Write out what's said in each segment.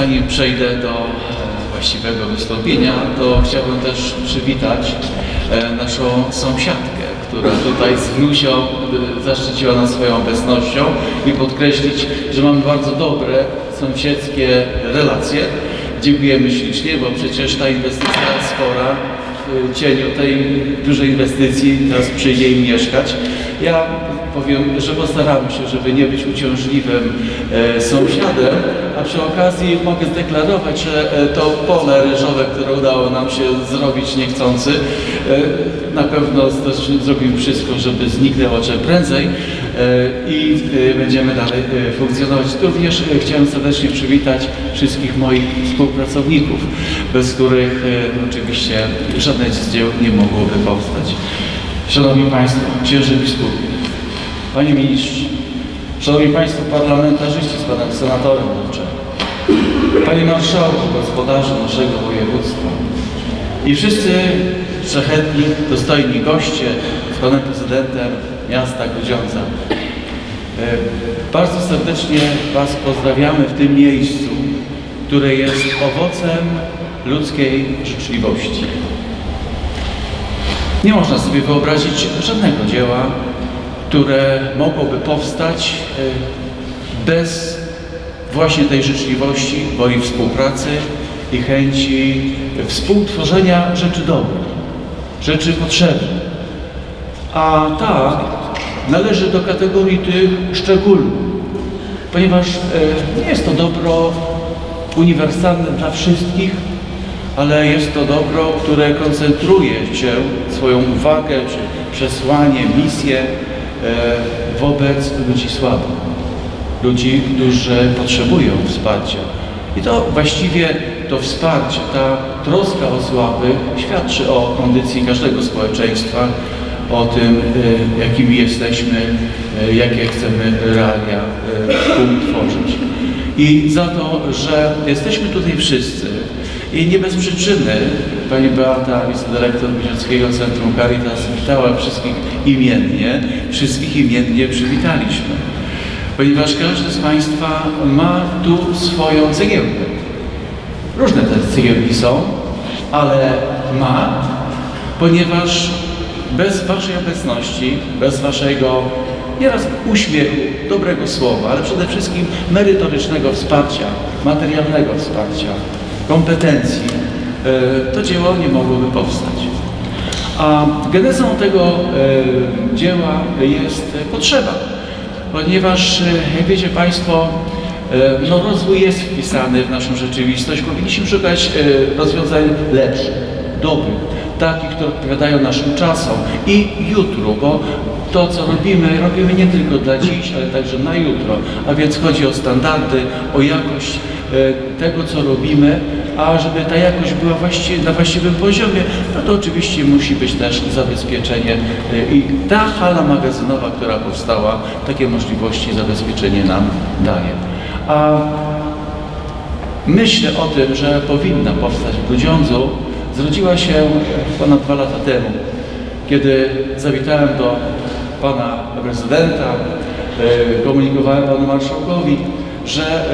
zanim przejdę do e, właściwego wystąpienia, to chciałbym też przywitać e, naszą sąsiadkę, która tutaj z Wnusią zaszczyciła nas swoją obecnością i podkreślić, że mamy bardzo dobre sąsiedzkie relacje. Dziękujemy ślicznie, bo przecież ta inwestycja spora w cieniu tej dużej inwestycji, teraz przyjdzie im mieszkać. Ja powiem, że postaramy się, żeby nie być uciążliwym e, sąsiadem, a przy okazji mogę zdeklarować, że e, to pole ryżowe, które udało nam się zrobić niechcący, e, na pewno zrobimy wszystko, żeby zniknęło czym prędzej e, i e, będziemy dalej e, funkcjonować. Również chciałem serdecznie przywitać wszystkich moich współpracowników, bez których oczywiście żadne z dzieł nie mogłoby powstać. Szanowni Państwo, księży biskupie, Panie Ministrze, Szanowni Państwo parlamentarzyści z Panem Senatorem Włóczem, Panie Marszałku, gospodarzu naszego województwa i wszyscy szlachetni, dostojni goście z Panem Prezydentem miasta Grudziądza. E, Bardzo serdecznie Was pozdrawiamy w tym miejscu, które jest owocem ludzkiej życzliwości. Nie można sobie wyobrazić żadnego dzieła, które mogłoby powstać e, bez właśnie tej życzliwości, woli współpracy i chęci współtworzenia rzeczy dobrych, rzeczy potrzebnych. A ta należy do kategorii tych szczególnych, ponieważ e, nie jest to dobro uniwersalne dla wszystkich, ale jest to dobro, które koncentruje się swoją uwagę, czy przesłanie, misję e, wobec ludzi słabych, ludzi, którzy potrzebują wsparcia. I to właściwie to wsparcie, ta troska o słabych świadczy o kondycji każdego społeczeństwa, o tym, e, jakimi jesteśmy, e, jakie chcemy realia współtworzyć. I za to, że jesteśmy tutaj wszyscy i nie bez przyczyny pani Beata, wicedyrektor Gnieździckiego Centrum Caritas witała wszystkich imiennie, wszystkich imiennie przywitaliśmy. Ponieważ każdy z Państwa ma tu swoją cegiełkę. Różne te cegiełki są, ale ma, ponieważ bez Waszej obecności, bez Waszego nieraz uśmiechu, dobrego słowa, ale przede wszystkim merytorycznego wsparcia, materialnego wsparcia, kompetencji, e, to dzieło nie mogłoby powstać. A genezą tego e, dzieła jest potrzeba, ponieważ, e, jak wiecie Państwo, e, no, rozwój jest wpisany w naszą rzeczywistość. Powinniśmy szukać e, rozwiązań lepszych, dobrych, takich, które odpowiadają naszym czasom i jutru, bo to, co robimy, robimy nie tylko dla dziś, ale także na jutro. A więc chodzi o standardy, o jakość e, tego, co robimy, a żeby ta jakość była właści na właściwym poziomie, no to oczywiście musi być też zabezpieczenie e, i ta hala magazynowa, która powstała, takie możliwości zabezpieczenie nam daje. A myślę o tym, że powinna powstać w Grudziądzu, zrodziła się ponad dwa lata temu, kiedy zawitałem do pana prezydenta, e, komunikowałem panu marszałkowi, że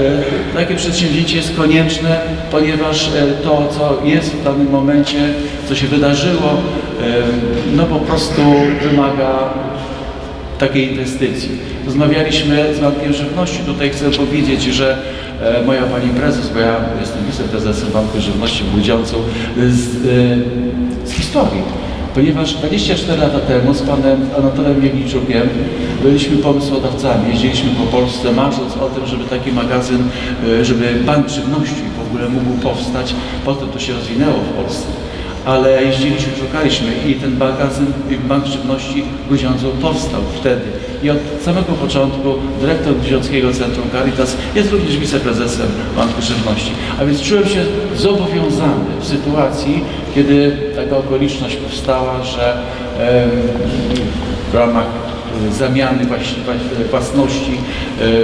e, takie przedsięwzięcie jest konieczne, ponieważ e, to, co jest w danym momencie, co się wydarzyło, no po prostu wymaga takiej inwestycji. Rozmawialiśmy z Bankiem Żywności. Tutaj chcę powiedzieć, że e, moja pani prezes, bo ja jestem wiceprezesem Banku Żywności w Grudziądzu, z, e, z historii. Ponieważ 24 lata temu z panem Anatolem Jegliczukiem byliśmy pomysłodawcami, jeździliśmy po Polsce marząc o tym, żeby taki magazyn, e, żeby Bank Żywności w ogóle mógł powstać. Potem to się rozwinęło w Polsce ale jeździliśmy, szukaliśmy i ten magazyn Bank Żywności w Grudziądzu powstał wtedy. I od samego początku dyrektor Grudziąckiego Centrum Caritas jest również wiceprezesem Banku Żywności. A więc czułem się zobowiązany w sytuacji, kiedy taka okoliczność powstała, że w ramach zamiany właśnie, własności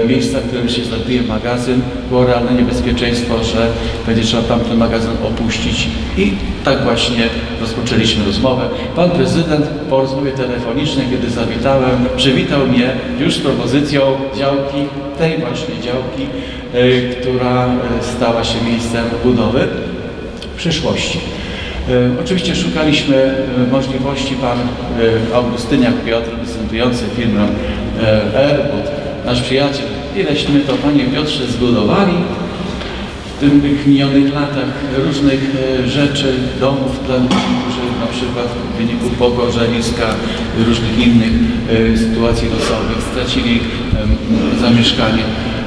y, miejsca, w którym się znajduje magazyn. Było realne niebezpieczeństwo, że będzie trzeba tamten magazyn opuścić i tak właśnie rozpoczęliśmy rozmowę. Pan prezydent po rozmowie telefonicznej, kiedy zawitałem, przywitał mnie już z propozycją działki, tej właśnie działki, y, która y, stała się miejscem budowy przyszłości. E, Oczywiście szukaliśmy e, możliwości. Pan e, Augustyniak Piotr, reprezentujący firmę Airbud, nasz przyjaciel, ileśmy to Panie Piotrze zbudowali w tych minionych latach różnych rzeczy, domów dla ludzi, którzy na przykład w wyniku pogorzeliska, różnych innych sytuacji losowych stracili zamieszkanie.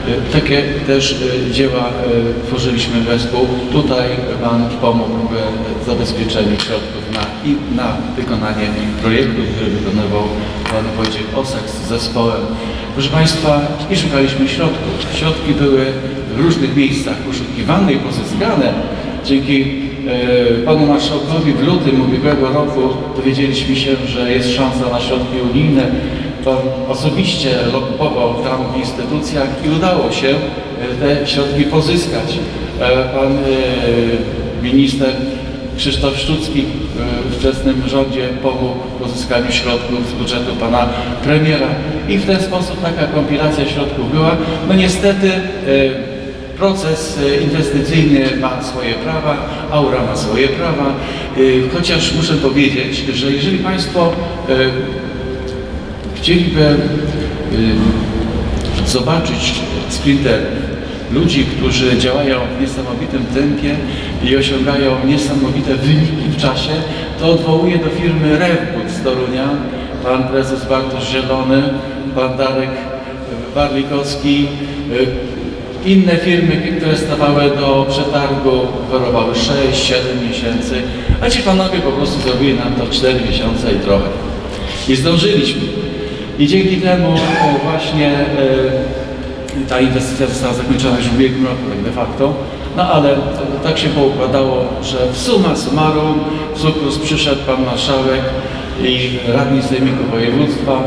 E, Takie też e, dzieła e, tworzyliśmy wespół. Tutaj Pan pomógł w zabezpieczeniu środków na, i na wykonanie projektu, który wykonywał Pan Wojciech Osak z zespołem. Proszę Państwa, i szukaliśmy środków. Środki były w różnych miejscach poszukiwane i pozyskane. Dzięki Panu Marszałkowi w lutym ubiegłego roku dowiedzieliśmy się, że jest szansa na środki unijne. Pan osobiście lokował tam w instytucjach i udało się e, te środki pozyskać. E, Pan e, minister Krzysztof Szczucki w wczesnym rządzie pomógł w pozyskaniu środków z budżetu pana premiera i w ten sposób taka kompilacja środków była. No niestety proces inwestycyjny ma swoje prawa, aura ma swoje prawa, chociaż muszę powiedzieć, że jeżeli Państwo chcieliby y, zobaczyć sprinterów, ludzi, którzy działają w niesamowitym tempie i osiągają niesamowite wyniki w czasie, to odwołuję do firmy Rewbud z Torunia, pan prezes Bartosz Zielony, pan Darek Warlikowski, y, inne firmy, które stawały do przetargu, chorowały 6-7 miesięcy, a ci panowie po prostu zrobili nam to 4 miesiące i trochę. I zdążyliśmy. I dzięki temu e, właśnie e, ta inwestycja została zakończona już w ubiegłym roku tak de facto. No ale tak się poukładało, że w summa summarum w Cukrus przyszedł pan marszałek i radni sejmiku województwa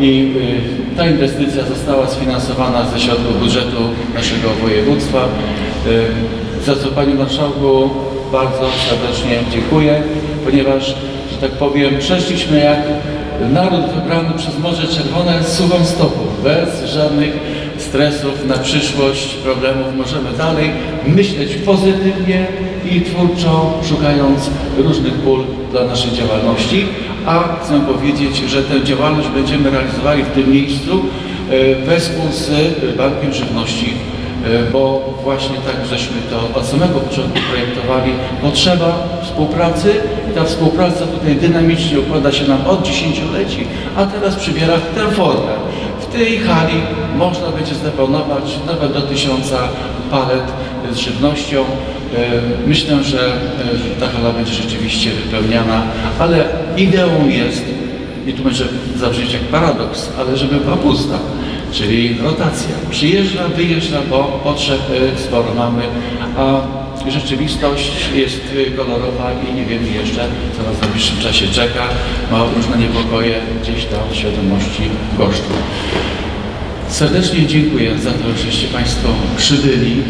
i y, ta inwestycja została sfinansowana ze środków budżetu naszego województwa, y, za co panie marszałku bardzo serdecznie dziękuję, ponieważ, że tak powiem, przeszliśmy jak naród wybrany przez Morze Czerwone z suchą stopą, bez żadnych stresów na przyszłość, problemów. Możemy dalej myśleć pozytywnie i twórczo, szukając różnych pól dla naszej działalności. A chcę powiedzieć, że tę działalność będziemy realizowali w tym miejscu e, wespół z Bankiem Żywności bo właśnie tak żeśmy to od samego początku projektowali. Potrzeba współpracy i ta współpraca tutaj dynamicznie układa się nam od dziesięcioleci, a teraz przybiera tę formę. W tej hali można będzie zdeponować nawet do tysiąca palet z żywnością. E, Myślę, że e, ta hala będzie rzeczywiście wypełniana, ale ideą jest, i tu może zabrzmieć jak paradoks, ale żeby była pusta czyli rotacja. Przyjeżdża, wyjeżdża, bo potrzeb sporo mamy, a rzeczywistość jest kolorowa i nie wiemy jeszcze, co nas w najbliższym czasie czeka. Ma różne niepokoje gdzieś tam świadomości kosztu. Serdecznie dziękuję za to, żeście Państwo przybyli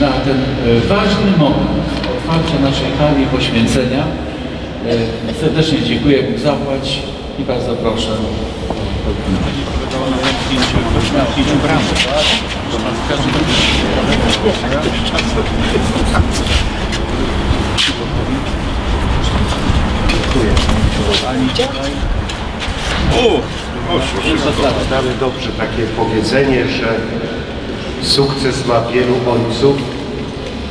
na ten y, ważny moment otwarcia naszej hali poświęcenia. Serdecznie dziękuję, Bóg zapłać i bardzo proszę. Znamy dobrze takie powiedzenie, że sukces ma wielu ojców,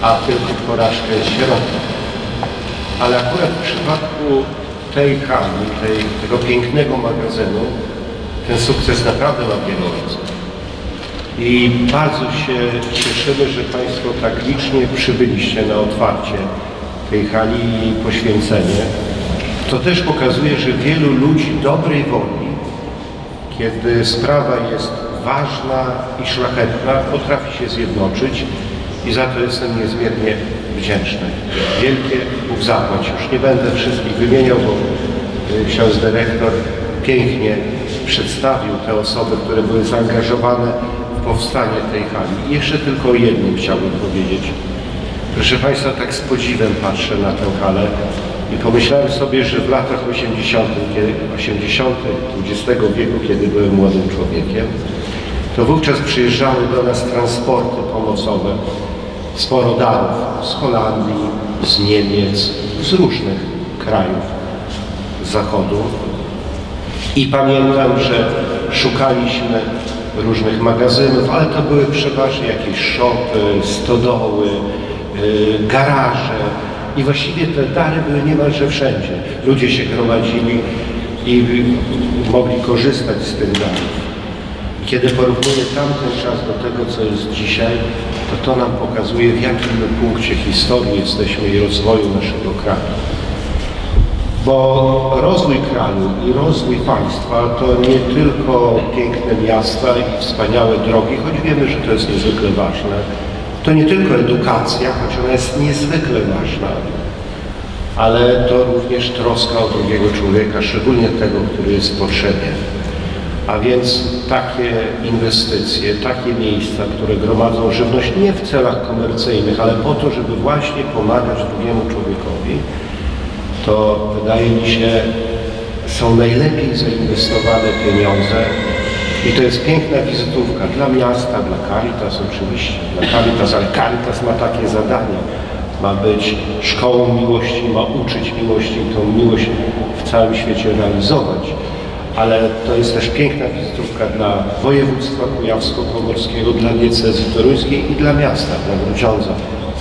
a tylko porażkę jest sierotą. Ale akurat w przypadku tej hali, tej, tego pięknego magazynu, ten sukces naprawdę ma ojców. I bardzo się cieszymy, że Państwo tak licznie przybyliście na otwarcie tej hali i poświęcenie. To też pokazuje, że wielu ludzi dobrej woli, kiedy sprawa jest ważna i szlachetna, potrafi się zjednoczyć i za to jestem niezmiernie wdzięczny. Wielkie Bóg zapłać. Już nie będę wszystkich wymieniał, bo y, ksiądz dyrektor pięknie przedstawił te osoby, które były zaangażowane w powstanie tej hali. I jeszcze tylko o jednym chciałbym powiedzieć. Proszę Państwa, tak z podziwem patrzę na tę halę i pomyślałem sobie, że w latach 80., kiedy, 80. XX wieku, kiedy byłem młodym człowiekiem, to wówczas przyjeżdżały do nas transporty pomocowe, sporo darów z Holandii, z Niemiec, z różnych krajów zachodu. I pamiętam, że szukaliśmy różnych magazynów, ale to były przeważnie jakieś szopy, stodoły, yy, garaże. I właściwie te dary były niemalże wszędzie. Ludzie się gromadzili i mogli korzystać z tych darów. Kiedy porównuję tamten czas do tego, co jest dzisiaj, to to nam pokazuje, w jakim punkcie historii jesteśmy i rozwoju naszego kraju. Bo rozwój kraju i rozwój państwa to nie tylko piękne miasta i wspaniałe drogi, choć wiemy, że to jest niezwykle ważne. To nie tylko edukacja, choć ona jest niezwykle ważna, ale to również troska o drugiego człowieka, szczególnie tego, który jest w potrzebie. A więc takie inwestycje, takie miejsca, które gromadzą żywność nie w celach komercyjnych, ale po to, żeby właśnie pomagać drugiemu człowiekowi, to wydaje mi się są najlepiej zainwestowane pieniądze. I to jest piękna wizytówka dla miasta, dla Caritas oczywiście, dla Caritas, ale Caritas ma takie zadanie, ma być szkołą miłości, ma uczyć miłości i tą miłość w całym świecie realizować. Ale to jest też piękna wizytówka dla województwa kujawsko-pomorskiego, dla diecezji toruńskiej i dla miasta, dla Grudziądza,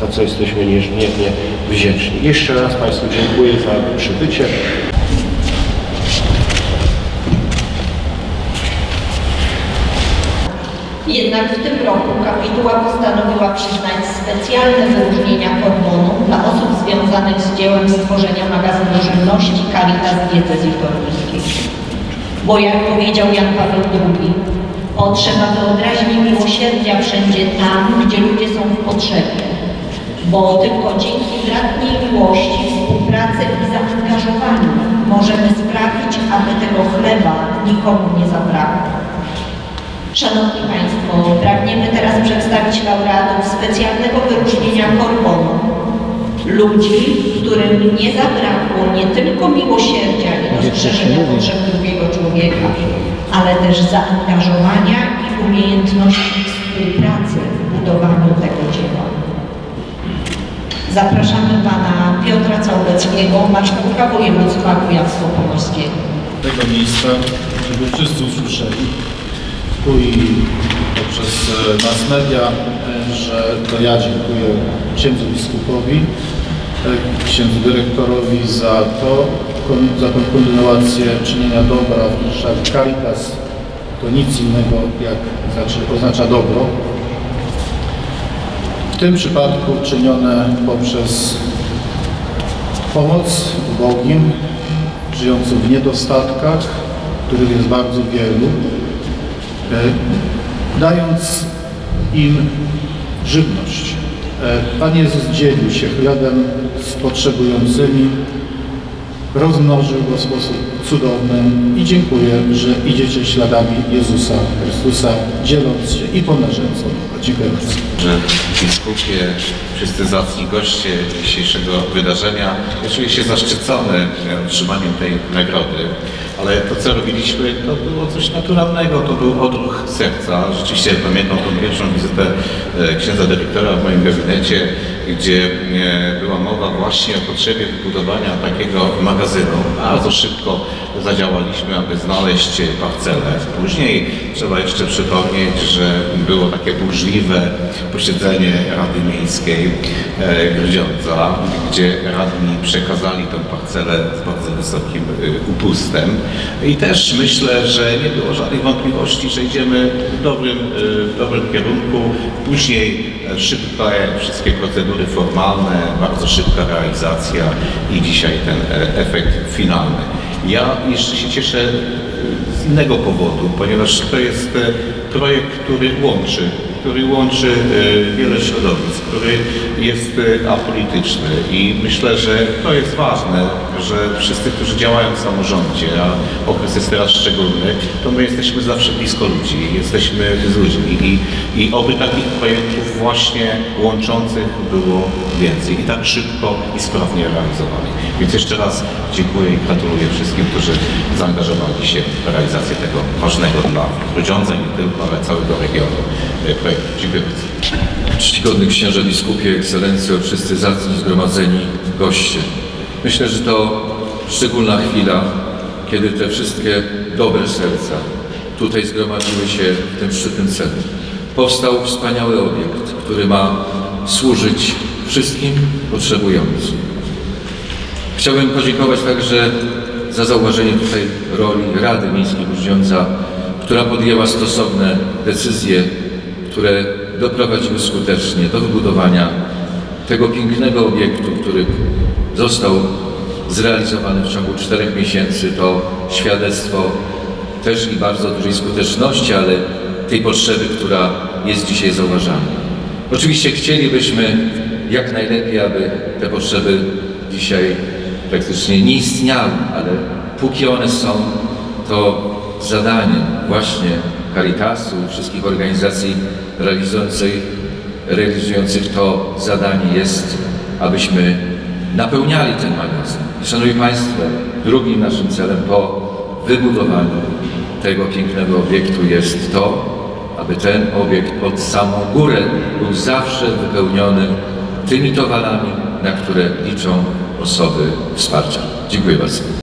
za co jesteśmy niezmiernie wdzięczni. Jeszcze raz Państwu dziękuję za przybycie. Jednak w tym roku kapituła postanowiła przyznać specjalne wyróżnienia Korbonu dla osób związanych z dziełem stworzenia magazynu żywności Caritas Diecezji Toruńskiej. Bo jak powiedział Jan Paweł II, potrzeba wyobraźni miłosierdzia wszędzie tam, gdzie ludzie są w potrzebie. Bo tylko dzięki bratniej miłości, współpracy i zaangażowaniu możemy sprawić, aby tego chleba nikomu nie zabrakło. Szanowni Państwo, pragniemy teraz przedstawić laureatów specjalnego wyróżnienia Korbonu. Ludzi, którym nie zabrakło nie tylko miłosierdzia i dostrzeżenia potrzeb drugiego człowieka, ale też zaangażowania i umiejętności współpracy w budowaniu tego dzieła. Zapraszamy Pana Piotra Całbeckiego, Marszałka Województwa Kujawsko-Pomorskiego. tego miejsca, żeby wszyscy usłyszeli tu i poprzez e, mass media, e, że to ja dziękuję księdzu biskupowi, e, księdzu dyrektorowi za to, za tą kontynuację czynienia dobra w. Caritas to nic innego jak znaczy, oznacza dobro. Tym przypadku czynione poprzez pomoc ubogim, żyjącym w niedostatkach, których jest bardzo wielu, e, dając im żywność. E, Pan Jezus dzielił się chlebem z potrzebującymi, rozmnożył go w sposób cudowny i dziękuję, że idziecie śladami Jezusa Chrystusa, dzieląc się i pomnażając dobro. Dziękuję bardzo. że biskupie, wszyscy zacni goście dzisiejszego wydarzenia. Ja czuję się zaszczycony e, otrzymaniem tej nagrody, ale to, co robiliśmy, to było coś naturalnego, to był odruch serca. Rzeczywiście pamiętam tą pierwszą wizytę e, księdza dyrektora w moim gabinecie, gdzie e, była mowa właśnie o potrzebie wybudowania takiego magazynu. Bardzo szybko zadziałaliśmy, aby znaleźć parcelę. Później trzeba jeszcze przypomnieć, że było takie burzliwe posiedzenie Rady Miejskiej e, Grudziądza, gdzie radni przekazali tę parcelę z bardzo wysokim e, upustem. I też myślę, że nie było żadnych wątpliwości, że idziemy w dobrym, w dobrym kierunku. Później szybkie wszystkie procedury formalne, bardzo szybka realizacja i dzisiaj ten e, efekt finalny. Ja jeszcze się cieszę e, z innego powodu, ponieważ to jest e, projekt, który łączy który łączy e, wiele środowisk, który jest e, apolityczny. I myślę, że to jest ważne, że wszyscy, którzy działają w samorządzie, a okres jest teraz szczególny, to my jesteśmy zawsze blisko ludzi, jesteśmy z ludźmi. I, i oby takich projektów właśnie łączących było więcej i tak szybko i sprawnie realizowanych. Więc jeszcze raz dziękuję i gratuluję wszystkim, którzy zaangażowali się w realizację tego ważnego dla Grudziądza nie tylko, ale całego regionu e, Dziękuję bardzo. Czcigodny księże biskupie, ekscelencjo, wszyscy zacni zgromadzeni goście. Myślę, że to szczególna chwila, kiedy te wszystkie dobre serca tutaj zgromadziły się w tym szczytnym celu. Powstał wspaniały obiekt, który ma służyć wszystkim potrzebującym. Chciałbym podziękować także za zauważenie tutaj roli Rady Miejskiej Grudziądza, która podjęła stosowne decyzje, które doprowadziły skutecznie do wybudowania tego pięknego obiektu, który został zrealizowany w ciągu czterech miesięcy. To świadectwo też i bardzo dużej skuteczności, ale tej potrzeby, która jest dzisiaj zauważana. Oczywiście chcielibyśmy jak najlepiej, aby te potrzeby dzisiaj praktycznie nie istniały, ale póki one są, to zadaniem właśnie Caritasu wszystkich organizacji realizujących, realizujących to zadanie jest, abyśmy napełniali ten magazyn. I Szanowni Państwo, drugim naszym celem po wybudowaniu tego pięknego obiektu jest to, aby ten obiekt pod samą górę był zawsze wypełniony tymi towarami, na które liczą osoby wsparcia. Dziękuję bardzo.